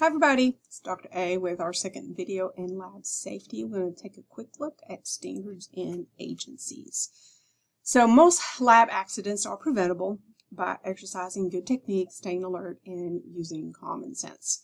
Hi everybody, it's Dr. A with our second video in lab safety. We're going to take a quick look at standards in agencies. So most lab accidents are preventable by exercising good techniques, staying alert, and using common sense.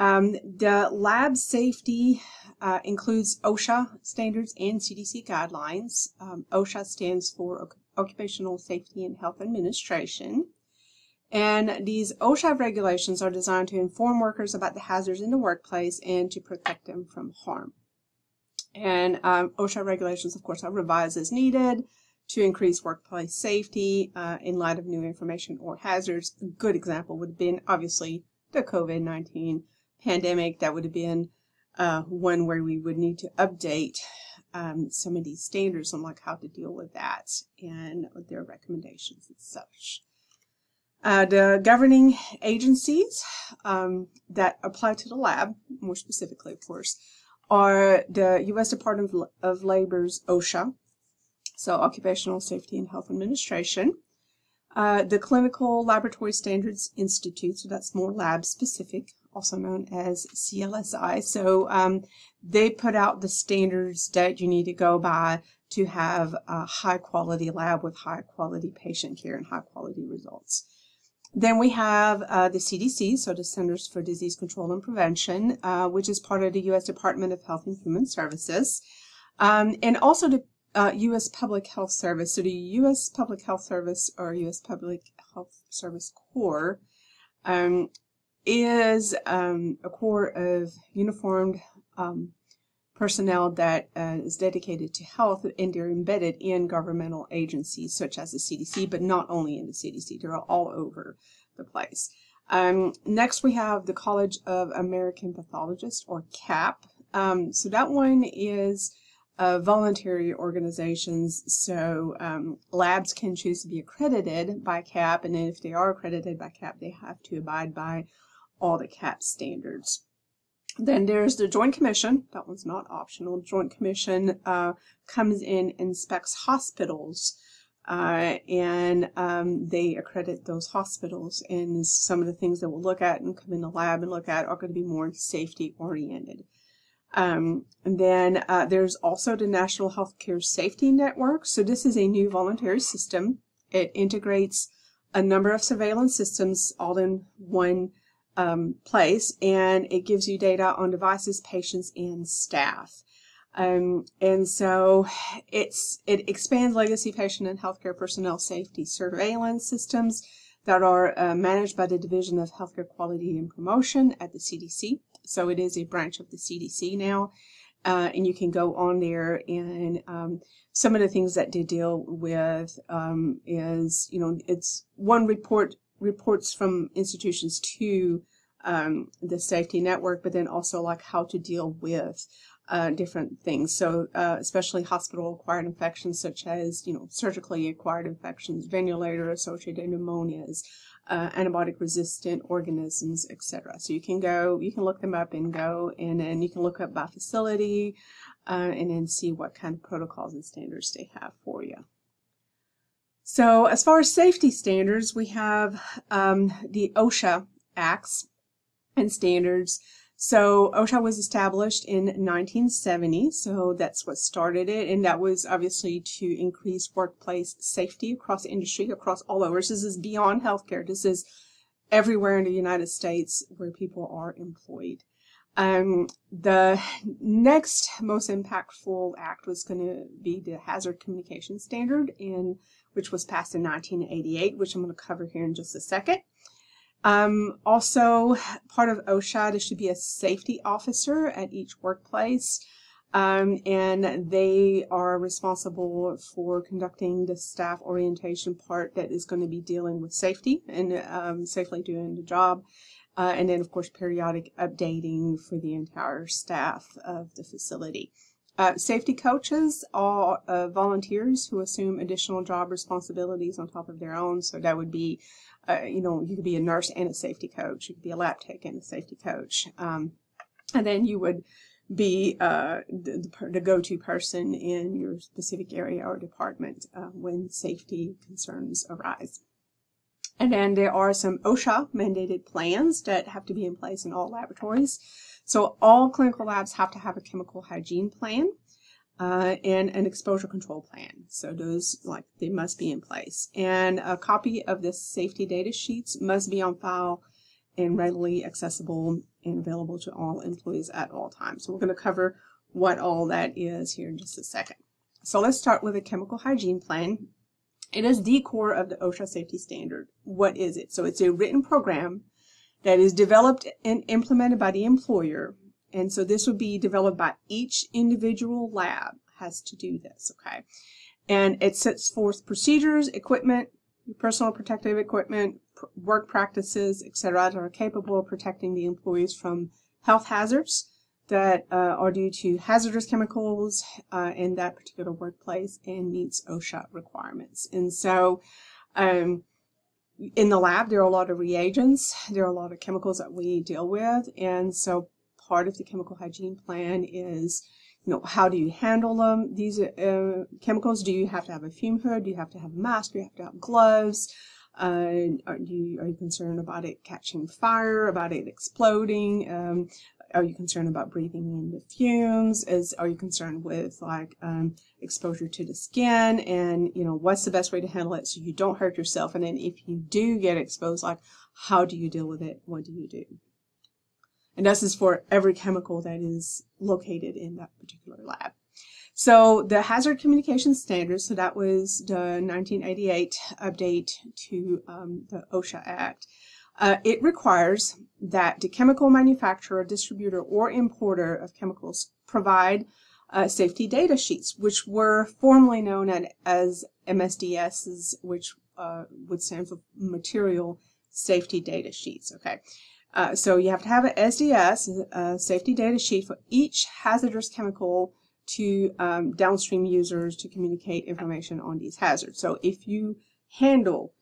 Um, the lab safety uh, includes OSHA standards and CDC guidelines. Um, OSHA stands for Occupational Safety and Health Administration. And these OSHA regulations are designed to inform workers about the hazards in the workplace and to protect them from harm. And um, OSHA regulations, of course, are revised as needed to increase workplace safety uh, in light of new information or hazards. A good example would have been obviously the COVID 19 pandemic. That would have been uh, one where we would need to update um, some of these standards on like how to deal with that and their recommendations and such. Uh, the governing agencies um, that apply to the lab, more specifically, of course, are the U.S. Department of Labor's OSHA, so Occupational Safety and Health Administration, uh, the Clinical Laboratory Standards Institute, so that's more lab specific, also known as CLSI. So um, they put out the standards that you need to go by to have a high quality lab with high quality patient care and high quality results. Then we have uh, the CDC, so the Centers for Disease Control and Prevention, uh, which is part of the U.S. Department of Health and Human Services, um, and also the uh, U.S. Public Health Service. So the U.S. Public Health Service or U.S. Public Health Service Corps um, is um, a corps of uniformed um, personnel that uh, is dedicated to health and they're embedded in governmental agencies such as the CDC, but not only in the CDC, they're all over the place. Um, next, we have the College of American Pathologists, or CAP. Um, so that one is uh, voluntary organizations. So um, labs can choose to be accredited by CAP, and if they are accredited by CAP, they have to abide by all the CAP standards. Then there's the Joint Commission. That one's not optional. Joint Commission uh, comes in, inspects hospitals, uh, and um, they accredit those hospitals. And some of the things that we'll look at and come in the lab and look at are going to be more safety oriented. Um, and then uh, there's also the National Healthcare Safety Network. So this is a new voluntary system. It integrates a number of surveillance systems all in one um, place and it gives you data on devices, patients, and staff. Um, and so it's it expands legacy patient and healthcare personnel safety surveillance systems that are uh, managed by the Division of Healthcare Quality and Promotion at the CDC. So it is a branch of the CDC now. Uh, and you can go on there and um, some of the things that they deal with um, is, you know, it's one report reports from institutions to um, the safety network, but then also like how to deal with uh, different things. So uh, especially hospital acquired infections such as, you know, surgically acquired infections, ventilator associated pneumonias, uh, antibiotic resistant organisms, etc. So you can go, you can look them up and go and then you can look up by facility uh, and then see what kind of protocols and standards they have for you. So as far as safety standards, we have um, the OSHA acts and standards. So OSHA was established in 1970, so that's what started it, and that was obviously to increase workplace safety across industry, across all over. This is beyond healthcare. This is everywhere in the United States where people are employed. Um, the next most impactful act was going to be the Hazard Communication Standard, in which was passed in 1988, which I'm going to cover here in just a second. Um, also, part of OSHA, there should be a safety officer at each workplace. Um, and they are responsible for conducting the staff orientation part that is going to be dealing with safety and um, safely doing the job. Uh, and then, of course, periodic updating for the entire staff of the facility. Uh, safety coaches are uh, volunteers who assume additional job responsibilities on top of their own. So that would be, uh, you know, you could be a nurse and a safety coach. You could be a lab tech and a safety coach. Um, and then you would be uh, the, the go-to person in your specific area or department uh, when safety concerns arise. And then there are some OSHA mandated plans that have to be in place in all laboratories. So all clinical labs have to have a chemical hygiene plan uh, and an exposure control plan. So those, like, they must be in place. And a copy of the safety data sheets must be on file and readily accessible and available to all employees at all times. So we're going to cover what all that is here in just a second. So let's start with a chemical hygiene plan. It is the core of the OSHA safety standard. What is it? So it's a written program that is developed and implemented by the employer. And so this would be developed by each individual lab has to do this, okay? And it sets forth procedures, equipment, personal protective equipment, work practices, etc., that are capable of protecting the employees from health hazards that uh, are due to hazardous chemicals uh, in that particular workplace and meets OSHA requirements. And so um, in the lab, there are a lot of reagents, there are a lot of chemicals that we deal with, and so part of the chemical hygiene plan is you know, how do you handle them? These uh, chemicals, do you have to have a fume hood? Do you have to have a mask? Do you have to have gloves? Uh, are, you, are you concerned about it catching fire, about it exploding? Um, are you concerned about breathing in the fumes? Is are you concerned with like um, exposure to the skin? And you know what's the best way to handle it so you don't hurt yourself? And then if you do get exposed, like how do you deal with it? What do you do? And this is for every chemical that is located in that particular lab. So the hazard communication standards, so that was the 1988 update to um, the OSHA Act. Uh, it requires that the chemical manufacturer, distributor, or importer of chemicals provide uh, safety data sheets, which were formerly known as MSDSs, which uh, would stand for Material Safety Data Sheets. Okay, uh, so you have to have an SDS, a safety data sheet for each hazardous chemical to um, downstream users to communicate information on these hazards. So if you handle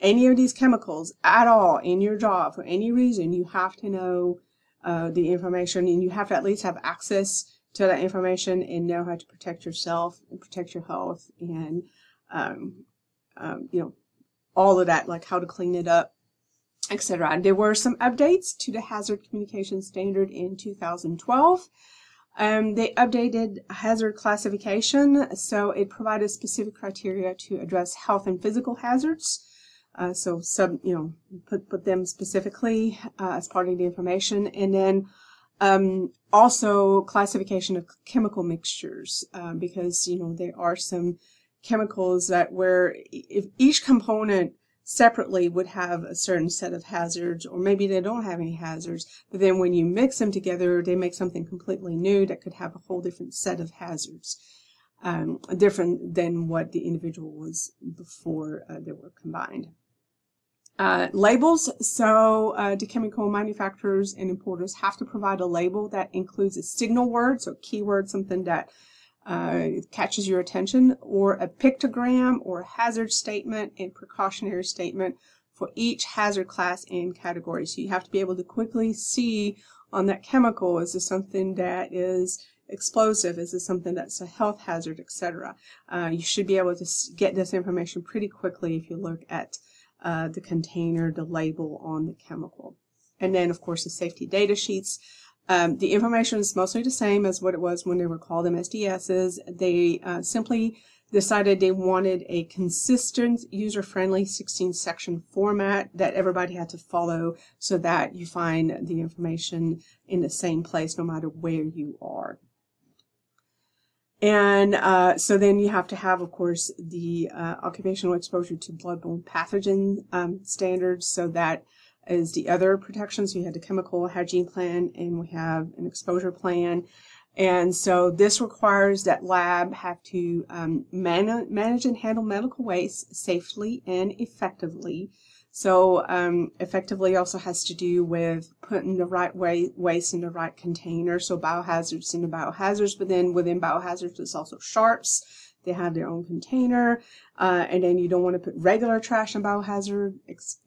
any of these chemicals at all in your job for any reason, you have to know uh, the information and you have to at least have access to that information and know how to protect yourself and protect your health and, um, um, you know, all of that, like how to clean it up, etc. There were some updates to the hazard communication standard in 2012. Um, they updated hazard classification, so it provided specific criteria to address health and physical hazards. Uh, so you know, put, put them specifically uh, as part of the information. And then um, also classification of chemical mixtures, uh, because, you know, there are some chemicals that where if each component separately would have a certain set of hazards, or maybe they don't have any hazards, but then when you mix them together, they make something completely new that could have a whole different set of hazards, um, different than what the individual was before uh, they were combined. Uh, labels, so uh, the chemical manufacturers and importers have to provide a label that includes a signal word, so keyword, something that uh, catches your attention, or a pictogram or hazard statement and precautionary statement for each hazard class and category. So you have to be able to quickly see on that chemical, is this something that is explosive? Is this something that's a health hazard, etc.? Uh, you should be able to get this information pretty quickly if you look at uh, the container, the label on the chemical. And then, of course, the safety data sheets. Um, the information is mostly the same as what it was when they were called MSDSs. They uh, simply decided they wanted a consistent, user-friendly 16-section format that everybody had to follow so that you find the information in the same place no matter where you are. And uh, so then you have to have, of course, the uh, occupational exposure to bloodborne pathogen um, standards so that is the other protection. So you had the chemical hygiene plan and we have an exposure plan. And so this requires that lab have to um, man manage and handle medical waste safely and effectively. So um, effectively also has to do with putting the right way, waste in the right container. So biohazards in the biohazards, but then within biohazards, there's also sharps. They have their own container, uh, and then you don't want to put regular trash in biohazard,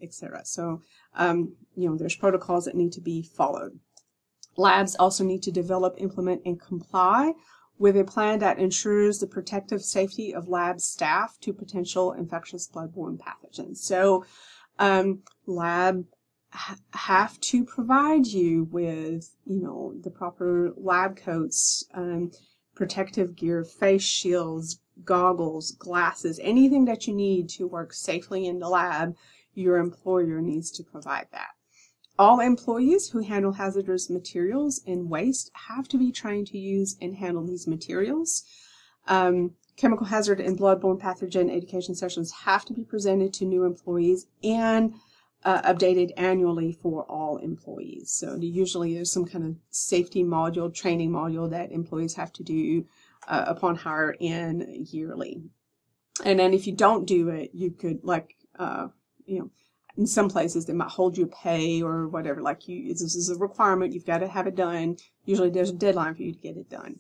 etc. So um, you know, there's protocols that need to be followed. Labs also need to develop, implement, and comply with a plan that ensures the protective safety of lab staff to potential infectious bloodborne pathogens. So Um, lab ha have to provide you with, you know, the proper lab coats, um, protective gear, face shields, goggles, glasses, anything that you need to work safely in the lab, your employer needs to provide that. All employees who handle hazardous materials and waste have to be trained to use and handle these materials. Um, chemical hazard and bloodborne pathogen education sessions have to be presented to new employees and uh, updated annually for all employees. So usually there's some kind of safety module, training module that employees have to do uh, upon hire in yearly. And then if you don't do it, you could like, uh, you know, in some places they might hold you pay or whatever. Like you, this is a requirement. You've got to have it done. Usually there's a deadline for you to get it done.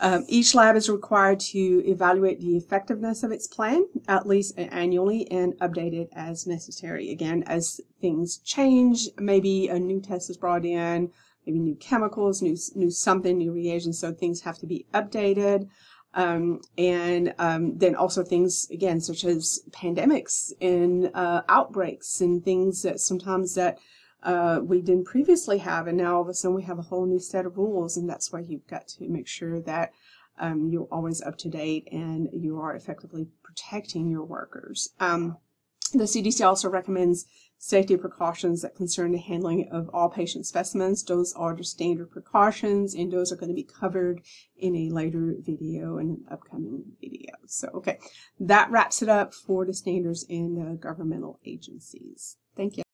Um, each lab is required to evaluate the effectiveness of its plan at least annually and update it as necessary. Again, as things change, maybe a new test is brought in, maybe new chemicals, new, new something, new reagents, so things have to be updated. Um, and um, then also things, again, such as pandemics and uh, outbreaks and things that sometimes that uh, we didn't previously have, and now all of a sudden we have a whole new set of rules, and that's why you've got to make sure that um, you're always up to date and you are effectively protecting your workers. Um, the CDC also recommends safety precautions that concern the handling of all patient specimens. Those are the standard precautions, and those are going to be covered in a later video and an upcoming video. So, okay, that wraps it up for the standards in the governmental agencies. Thank you.